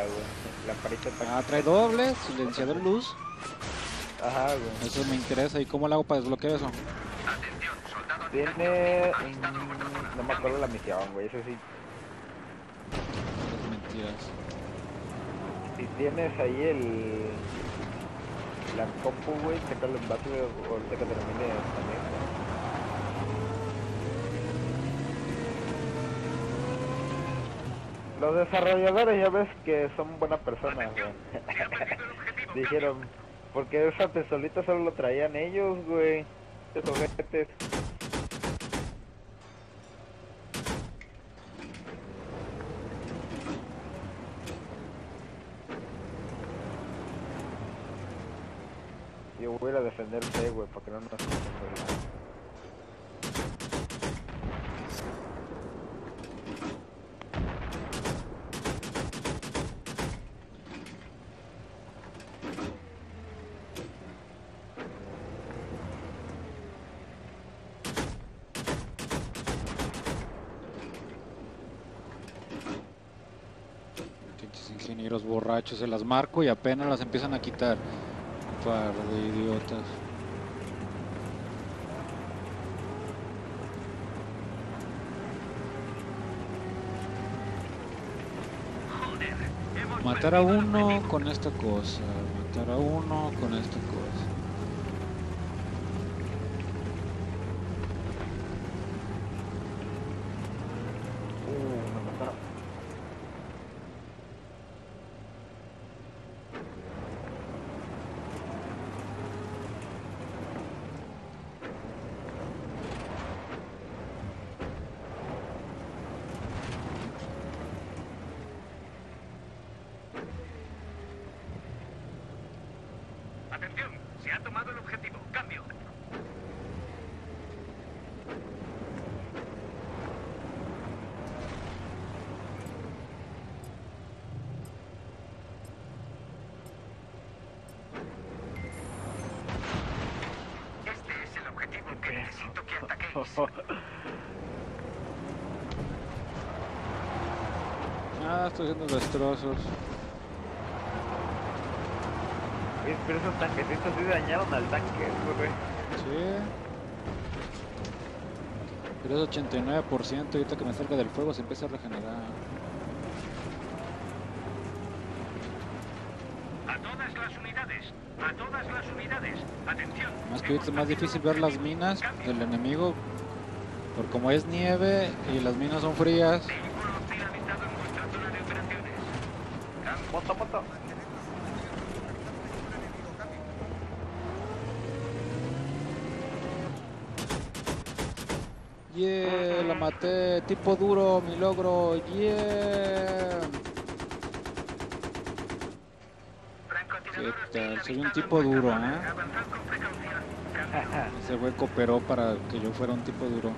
güey. Lamparita táctica. Ah, trae doble, silenciador luz. Ajá, güey. Eso me interesa. ¿Y cómo le hago para desbloquear eso? Tiene. mm, no me acuerdo la misión, güey. Eso sí. Las mentiras. Si tienes ahí el. La compu, güey, checa el envase de ahorita que termine también. Los desarrolladores ya ves que son buenas personas, güey. Dijeron, porque esa pistolita solo lo traían ellos, güey. Estos ojetes. Yo voy a ir a defender C, güey, para que no nos güey. Pinches ingenieros borrachos, se las marco y apenas las empiezan a quitar. Par de idiotas. Matar a uno con esta cosa, matar a uno con esta cosa. Atención, se ha tomado el objetivo. Cambio. Este es el objetivo que necesito que ataquéis. Ah, estoy haciendo destrozos. Oye, Pero esos tanquecitos sí dañaron al tanque, güey. Sí. Pero es 89%, ahorita que me salga del fuego se empieza a regenerar. A todas las unidades. A todas las unidades. Atención. Más que ahorita es más difícil ver las minas del enemigo. Por como es nieve y las minas son frías. Vehículo finalizado en vuestra zona de operaciones. Cambio. Moto, moto. Yeah, la maté. Tipo duro, mi logro. Yeah. ¿Qué tal? Soy un tipo duro. ¿eh? Ese güey cooperó para que yo fuera un tipo duro.